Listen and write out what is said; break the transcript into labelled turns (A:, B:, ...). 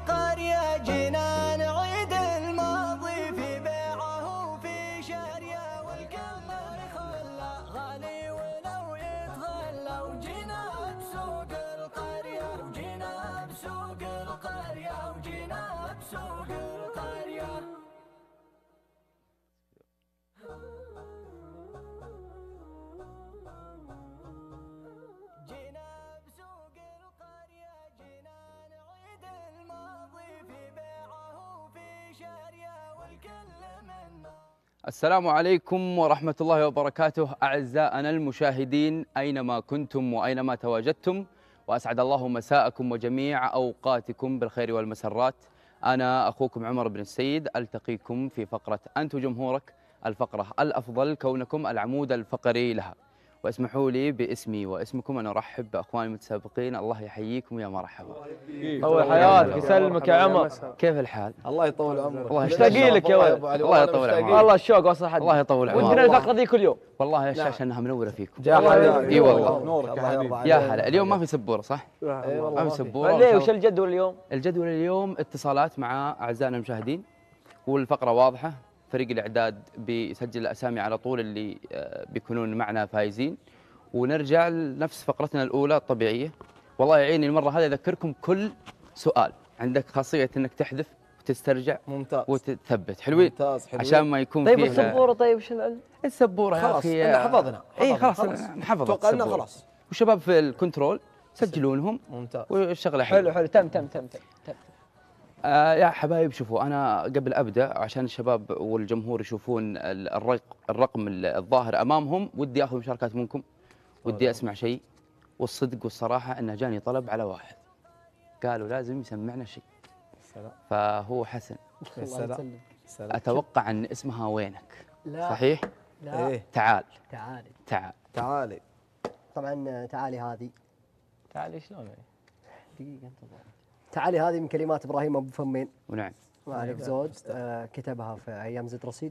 A: القرية.
B: السلام عليكم ورحمة الله وبركاته أعزائنا المشاهدين أينما كنتم وأينما تواجدتم وأسعد الله مساءكم وجميع أوقاتكم بالخير والمسرات. أنا أخوكم عمر بن السيد ألتقيكم في فقرة أنت جمهورك الفقرة الأفضل كونكم العمود الفقري لها. واسمحوا لي باسمي واسمكم. أن أرحب بأخواني المتسابقين. الله يحييكم يا مرحبا.
C: طول حياتك. يسلمك يا عمر.
B: كيف الحال؟
D: الله يطول عمرك.
B: الله
C: مشتاقين لك يا ولد.
B: الله يطول عمرك.
C: والله الشوق وصل حد.
B: الله يطول عمرك.
C: ودنا الفقره ذي كل يوم؟
B: والله يا الشاشة أنها منورة فيكم.
D: جاء
B: إي والله.
D: نورك يا حبيبي.
B: يا هلا. اليوم ما في سبورة صح؟
D: اي والله
B: ما في. سبورة.
C: ليه وش الجدول اليوم؟
B: الجدول اليوم اتصالات مع أعزائنا المشاهدين. والفقرة واضحة. فريق الإعداد بيسجل الأسامي على طول اللي آه، بيكونون معنا فايزين. ونرجع لنفس فقرتنا الأولى الطبيعية. والله يعيني المرة هذه أذكركم كل سؤال. عندك خاصية إنك تحذف وتسترجع
D: ممتاز.
B: وتثبت. حلوين.
D: ممتاز حلوين.
B: عشان ما يكون
C: طيب السبورة طيب وش العلم؟
B: السبورة يا
D: خلاص
B: أخي
D: إحنا حفظنا
B: اي
D: حفظنا،
B: خلاص نحفظ
D: توقع لنا خلاص.
B: والشباب في الكنترول سجلونهم.
D: ممتاز.
B: والشغلة حلوة.
C: حلو حلو. تم تم تم تم, تم.
B: آه يا حبايب شوفوا أنا قبل أبدأ عشان الشباب والجمهور يشوفون ال- الرق الرقم ال- الظاهر أمامهم ودي أخذ مشاركات منكم ودي أسمع شيء. والصدق والصراحة انه جاني طلب على واحد. قالوا لازم يسمعنا شيء.
D: سلام.
B: فهو حسن.
D: يا سلام.
B: أتوقع أن اسمها وينك؟
E: لا.
B: صحيح؟
E: لا.
D: إيه.
B: تعال.
E: تعالي.
B: تعال.
D: تعالي.
E: طبعا تعالي هذه.
C: تعال شلون يعني؟
E: دقيقة انتظر. تعالي هذه من كلمات إبراهيم أبو فمين
B: ونعم
E: عليك زود آه كتبها في أيام زد رصيد.